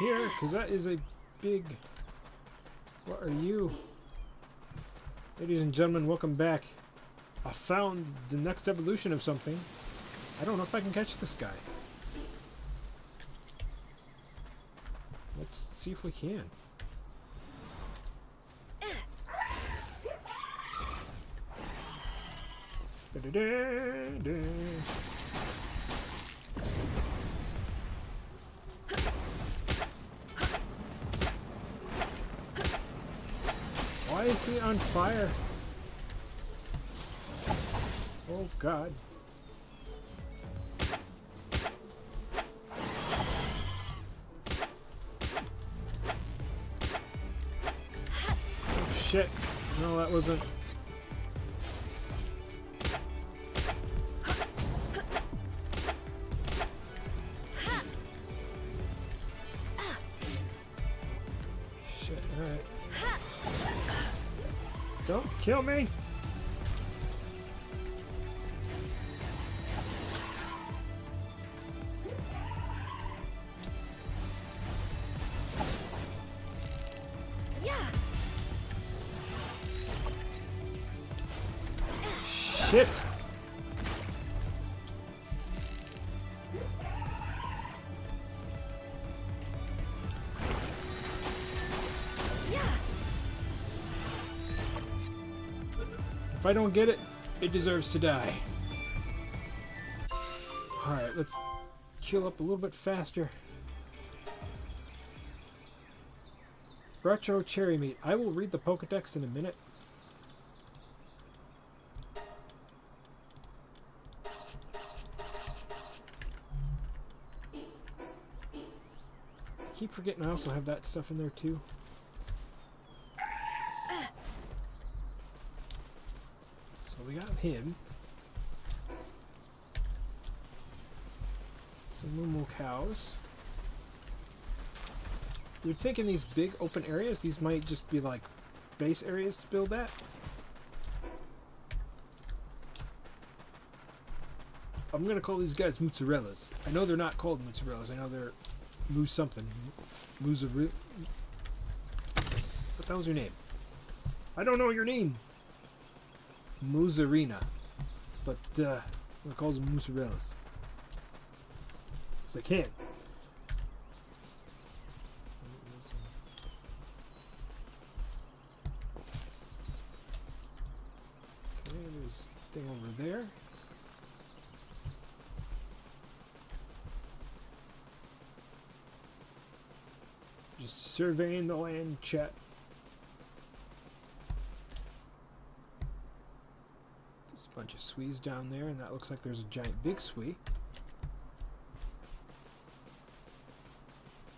here, because that is a big... What are you? Ladies and gentlemen, welcome back. I found the next evolution of something. I don't know if I can catch this guy. Let's see if we can. Da-da-da-da. Why is he on fire? Oh god. Oh shit. No, that wasn't. Don't kill me! I don't get it, it deserves to die. Alright, let's kill up a little bit faster. Retro cherry meat. I will read the Pokedex in a minute. Keep forgetting I also have that stuff in there too. So we got him. Some Moo cows. You'd think in these big open areas, these might just be like base areas to build at. I'm gonna call these guys mozzarellas. I know they're not called mozzarellas. I know they're moose something. Mozzarella. What the hell's your name? I don't know your name. Mozzarina. But, uh, I'm gonna call them mozzarellas. So I can. Thing over there. Just surveying the land, chat. There's a bunch of swees down there, and that looks like there's a giant big swee.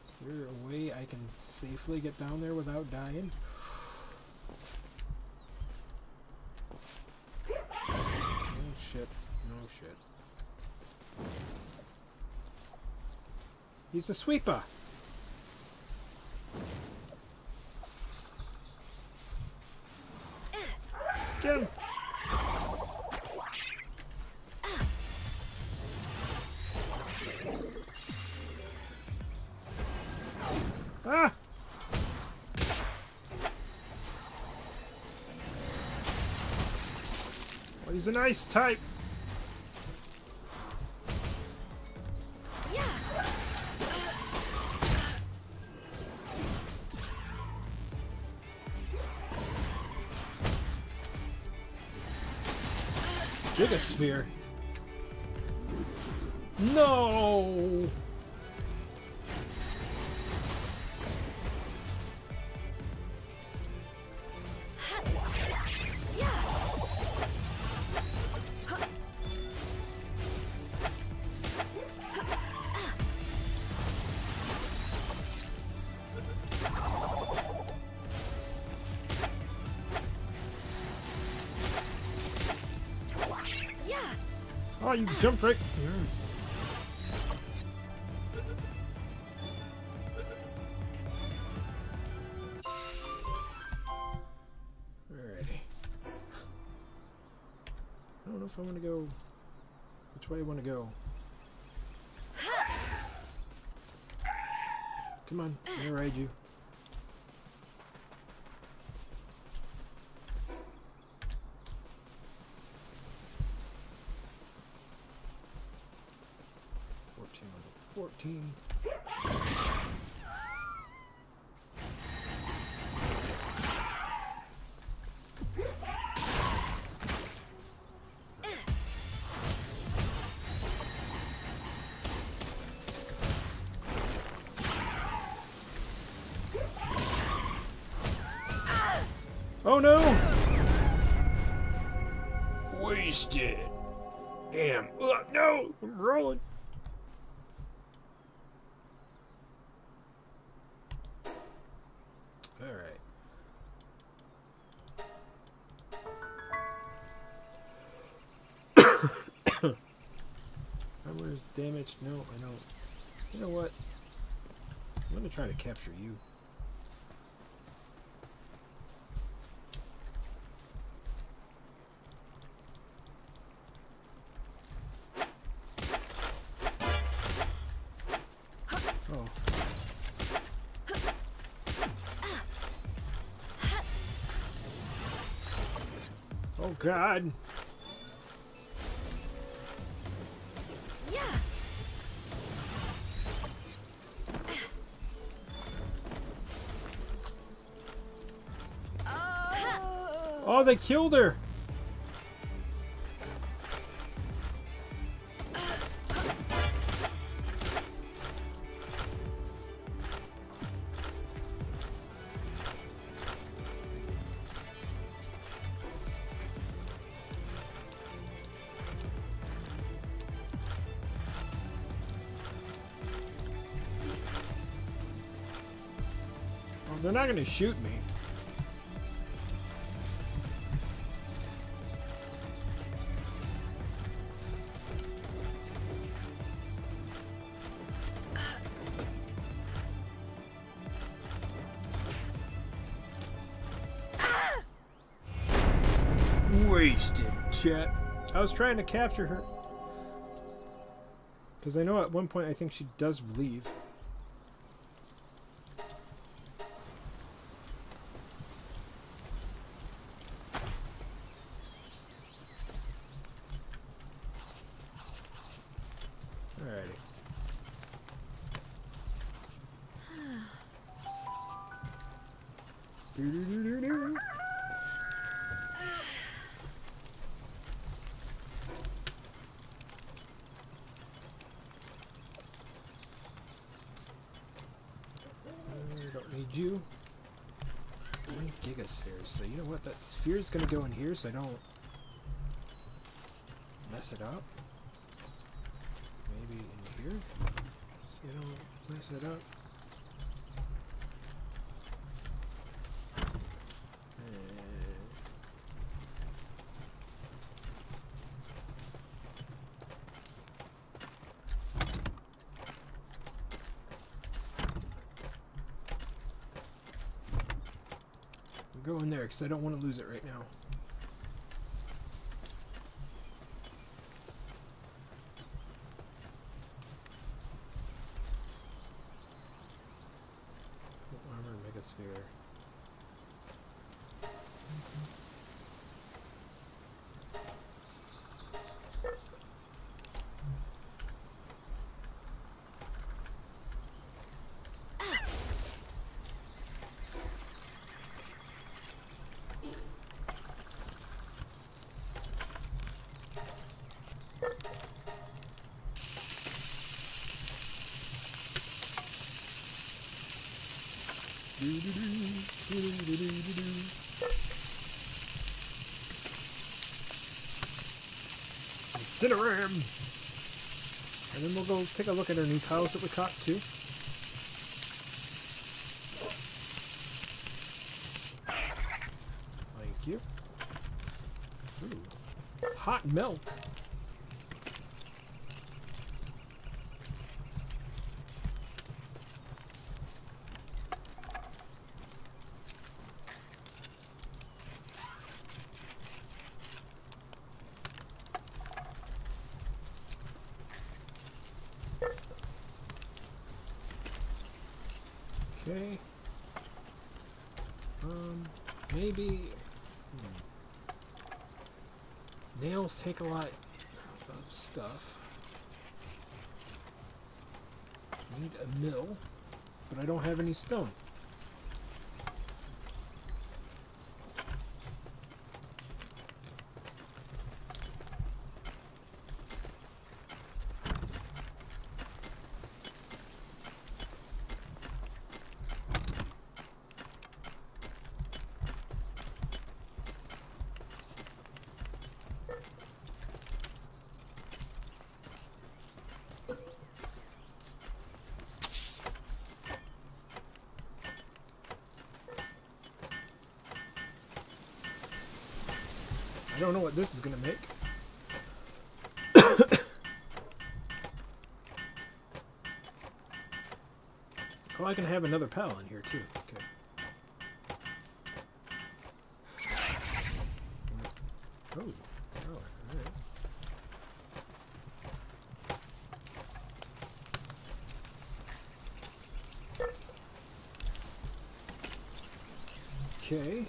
Is there a way I can safely get down there without dying? No shit. No shit. He's a Sweepa! Well, he's a nice type. Yeah. Gigasphere. No! Oh, you jumped right. Alrighty. I don't know if I want to go. Which way I want to go. Come on, I'm gonna ride you. Damaged? No, I don't. You know what? I'm gonna try to capture you. Oh. Oh god. They killed her. They're not going to shoot me. Was trying to capture her. Because I know at one point I think she does leave. Alrighty. Doo-doo-doo-doo-doo. I don't need you. One gigasphere. So you know what? That sphere is gonna go in here, so I don't mess it up. Maybe in here, so you don't mess it up. Because I don't want to lose it right now. Incineram! And then we'll go take a look at our new tiles that we caught too. Thank you. Ooh. Hot milk. Okay. Um, maybe. hmm. Nails take a lot of stuff. Need a mill, but I don't have any stone. I is gonna make. oh, I can have another pal in here too. Okay. Oh. Okay.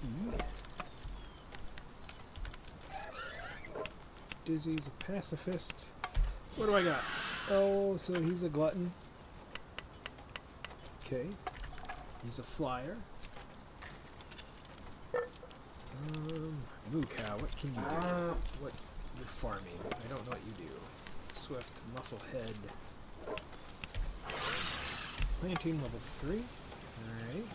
Hmm. Dizzy's a pacifist. What do I got? Oh, so he's a glutton. Okay. He's a flyer. Um, moo cow, what can you do? What you're farming? I don't know what you do. Swift, muscle head. Planting level three. Alright.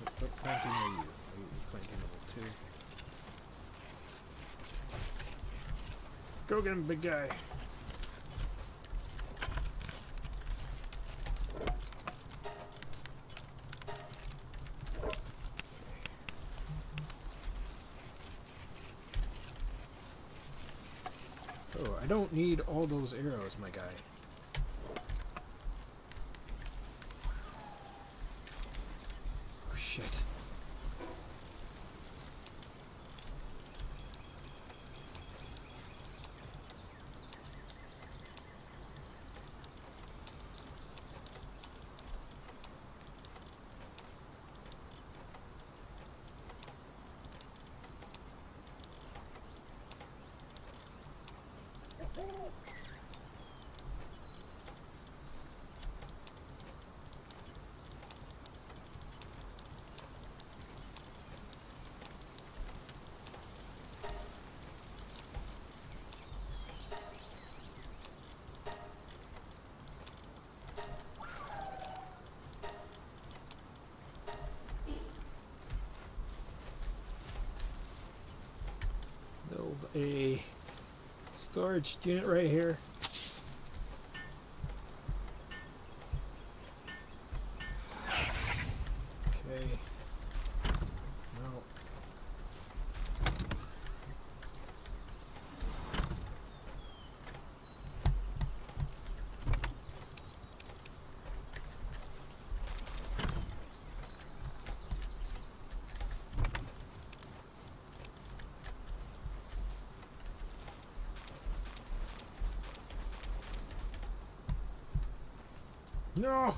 What, what planting are you? Are you planting level two? Go get him, big guy. Oh, I don't need all those arrows, my guy. Oh, shit. Build a storage unit right here. Okay. No. No.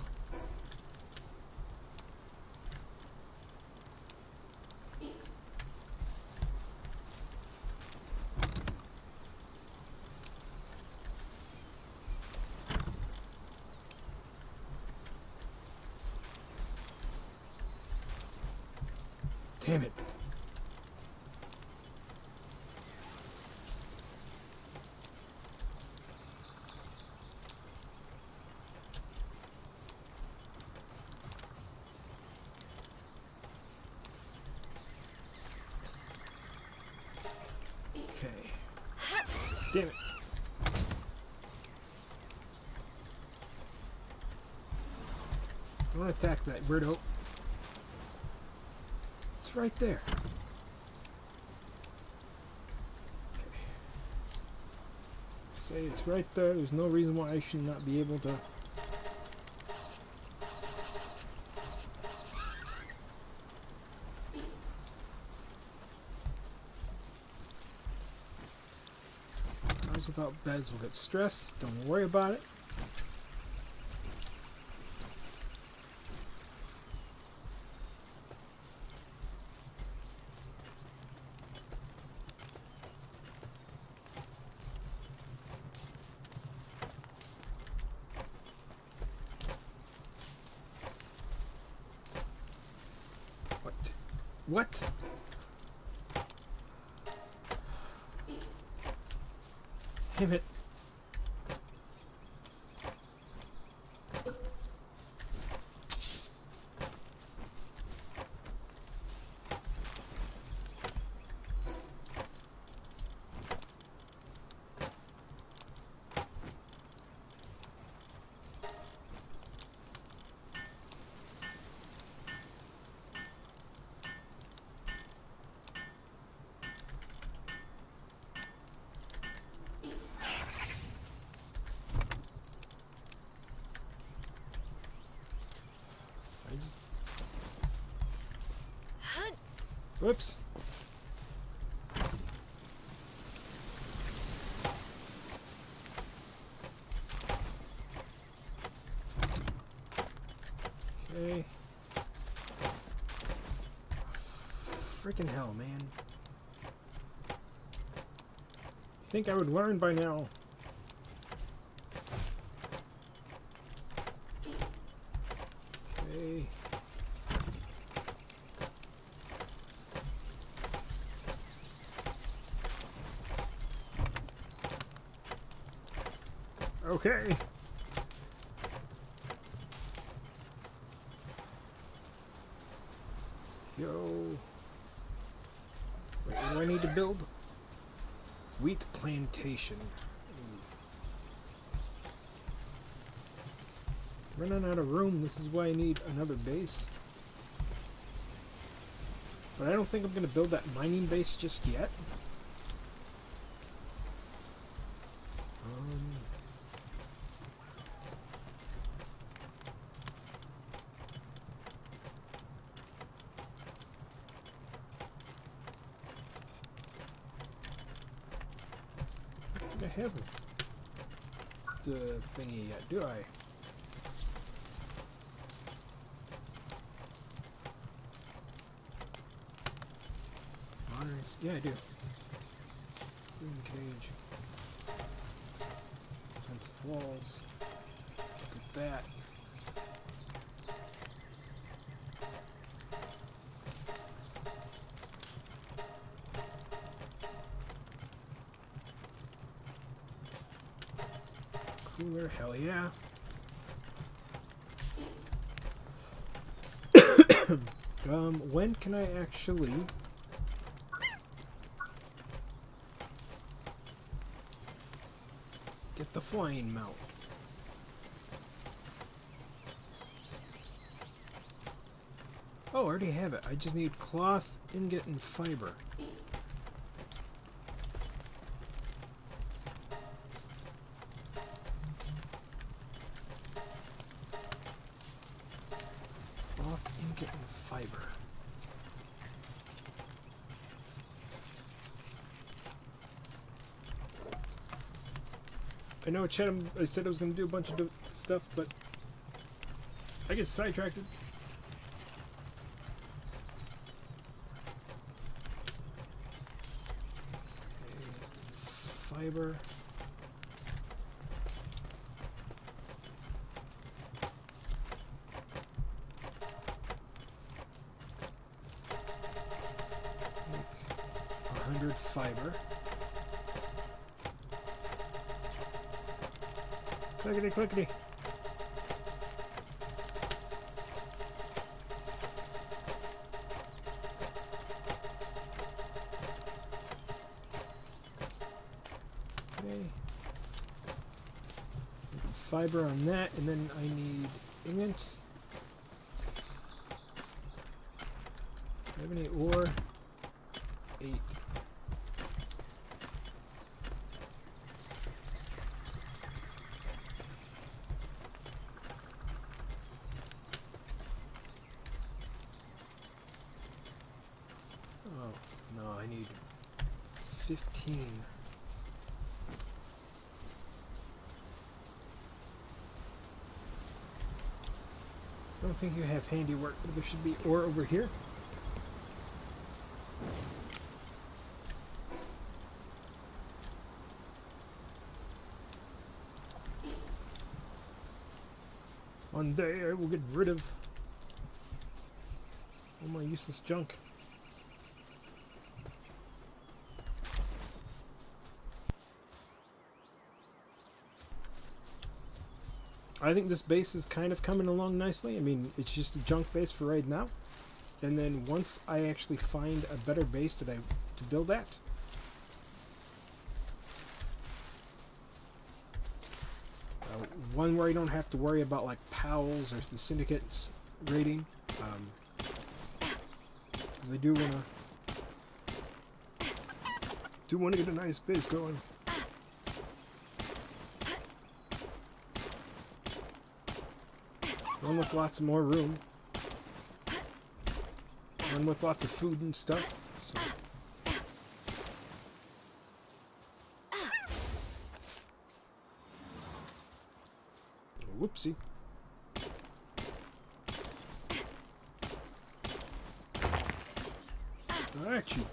Damn it. Okay. Damn it. Don't that birdo. It's right there. Okay. Say it's right there. There's no reason why I should not be able to. Without beds will get stressed. Don't worry about it. What? Damn it. Whoops. Okay. Freaking hell, man. You think I would learn by now? Okay. Okay. Let's go. Wait, what do I need to build? Wheat plantation. Running out of room. This is why I need another base. But I don't think I'm going to build that mining base just yet. Um, I don't think I have the do I? Modern, yeah, I do. Green cage. Defensive walls. Look at that. Cooler, hell yeah. um, when can I actually get the flying mount? Oh, I already have it. I just need cloth, ingot, and fiber. Cloth, ingot, and fiber. I know I said I was going to do a bunch of stuff, but I get sidetracked. Fiber. Hundred fiber. Clickety clickety. Okay. Fiber on that, and then I need ingots. Do I have any ore? Eight. Oh, no, I need 15. I don't think you have handiwork, but there should be ore over here. One day I will get rid of all my useless junk. I think this base is kind of coming along nicely. I mean, it's just a junk base for right now. And then once I actually find a better base that I to build at, uh, one where I don't have to worry about like pals or the syndicates raiding. Um, I do wanna do want to get a nice base going. One with lots more room. One with lots of food and stuff. So. Whoopsie. Actually.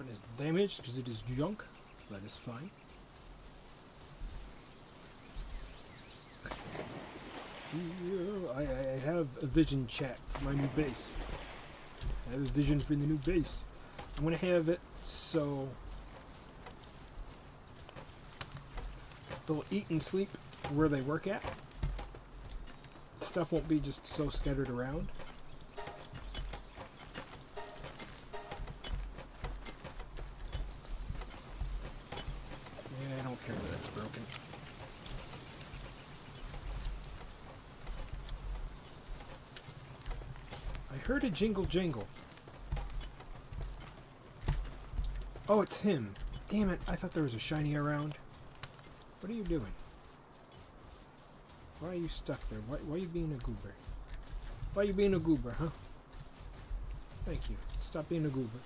Weapon is damaged because it is junk. That is fine. I, I have a vision chat for my new base. I have a vision for the new base. I'm gonna have it so they'll eat and sleep where they work at. Stuff won't be just so scattered around. Heard jingle. Oh, it's him. Damn it, I thought there was a shiny around. What are you doing? Why are you stuck there? Why, why are you being a goober? Why are you being a goober, huh? Thank you. Stop being a goober.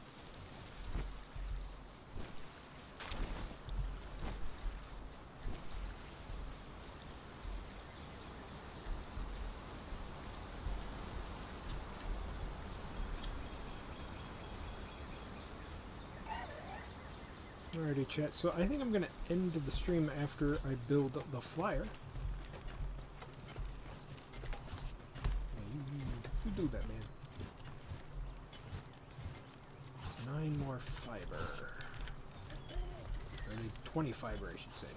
Alrighty, chat. So I think I'm gonna end the stream after I build the flyer. You do that, man. Nine more fiber. I need 20 fiber, I should say.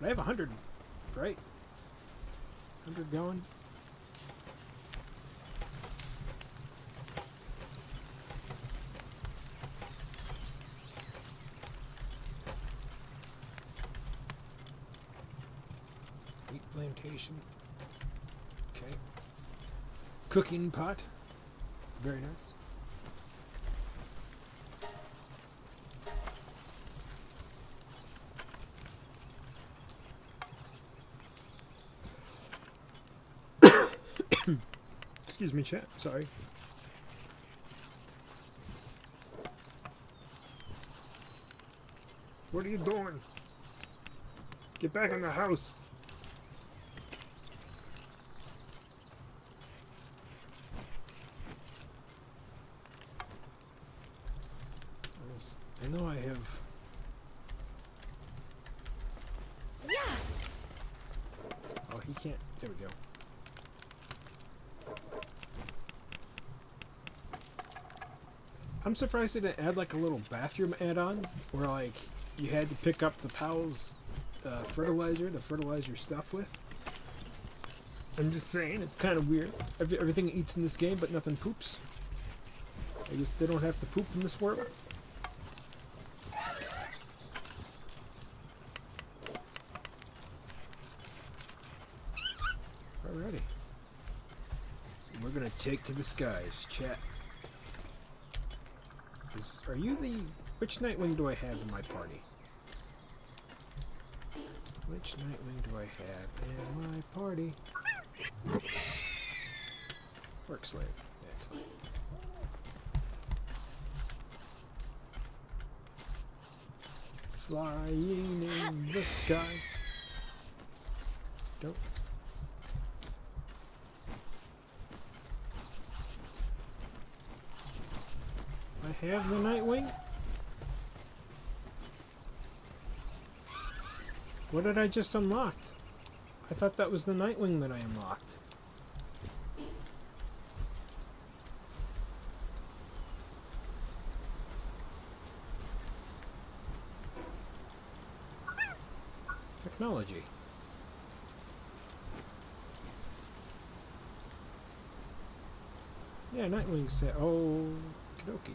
But I have 100, right? 100 going? Meat plantation. Okay. Cooking pot. Very nice. Excuse me, chat. Sorry. What are you doing? Get back in the house. I was- I know I have. Yeah. Oh, he can't. There we go. I'm surprised they didn't add like a little bathroom add-on where like you had to pick up the Powell's uh, fertilizer to fertilize your stuff with. I'm just saying, it's kind of weird. Every, everything eats in this game, but nothing poops. I guess they don't have to poop in this world. Alrighty. We're gonna take to the skies, chat. Is, are you the... Which Nitewing do I have in my party? Which Nitewing do I have in my party? Work slave. That's fine. Flying in the sky. Don't. Have the Nitewing? What did I just unlock? I thought that was the Nitewing that I unlocked. Technology. Yeah, Nitewing said, oh, Kidoki.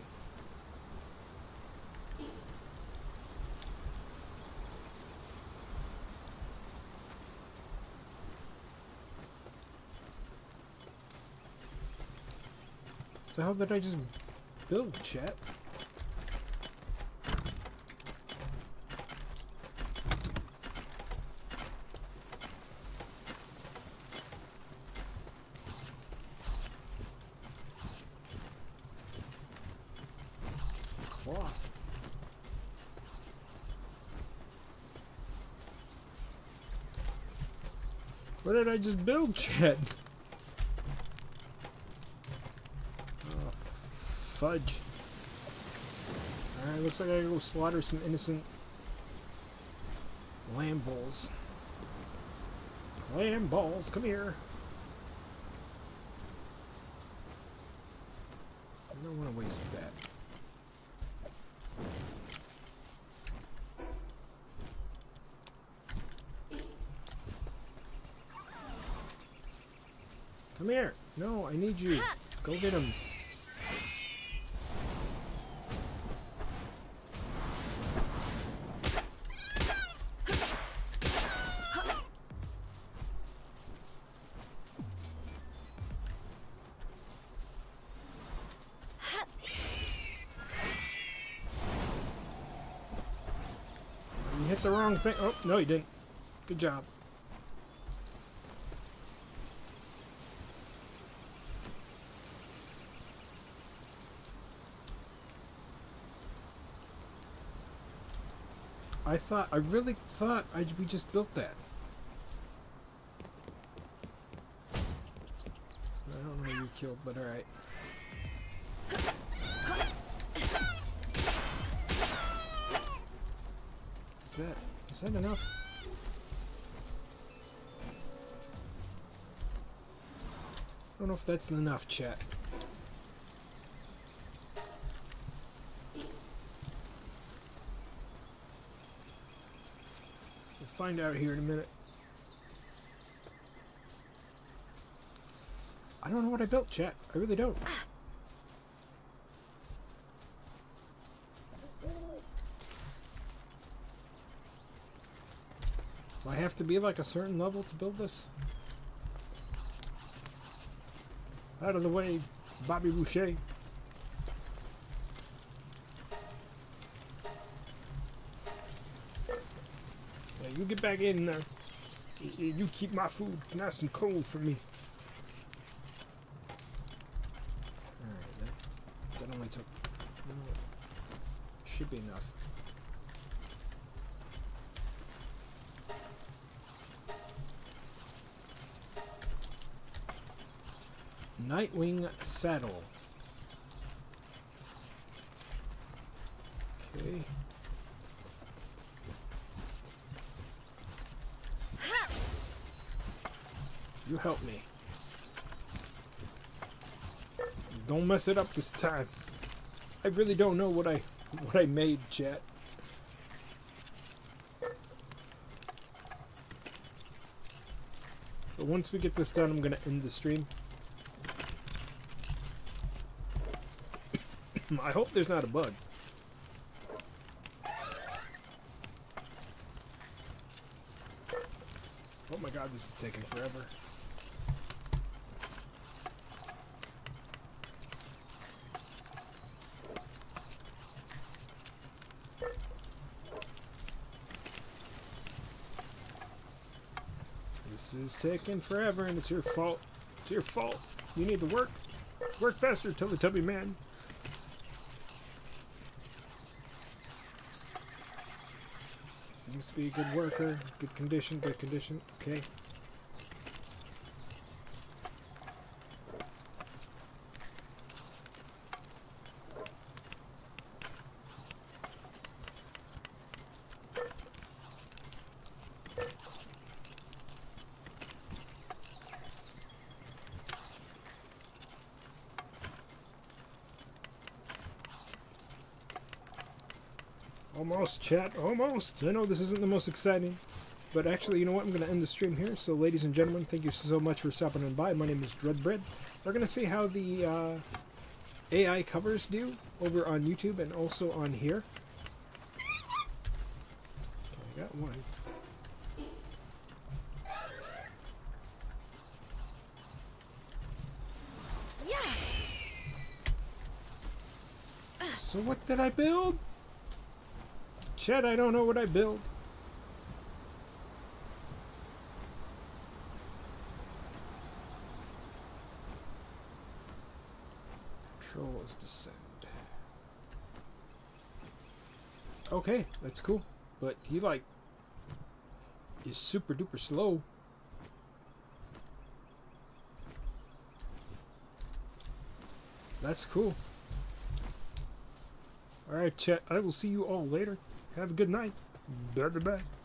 The hell did I just build, chat? What did I just build, chat? Fudge. Alright, looks like I gotta go slaughter some innocent Lamballs. Lamb balls, come here. I don't want to waste that. Come here. No, I need you. Go get him. No, you didn't. Good job. I thought, I really thought I, we just built that. I don't know who you killed, but alright. Is that, is that enough? I don't know if that's enough, chat. We'll find out here in a minute. I don't know what I built, chat. I really don't. Do I have to be like a certain level to build this? Out of the way, Bobby Boucher. Yeah, you get back in there. You keep my food nice and cold for me. Alright, that, that only took... Should be enough. Nitewing saddle. Okay. You help me. Don't mess it up this time. I really don't know what I what I made, chat. But once we get this done, I'm gonna end the stream. I hope there's not a bug. Oh my god, this is taking forever. This is taking forever and it's your fault. It's your fault. You need to work. Work faster, Teletubby man. Seems to be a good worker. Good condition, good condition. Okay. Almost, chat. Almost. I know this isn't the most exciting, but actually, you know what? I'm going to end the stream here. So, ladies and gentlemen, thank you so much for stopping in by. My name is Dredd Bread. We're going to see how the uh, AI covers do over on YouTube and also on here. I got one. Yeah. So what did I build? Chet, I don't know what I built. Control is descend. Okay, that's cool. But he like is super duper slow. That's cool. Alright, chat. I will see you all later. Have a good night. Bye bye.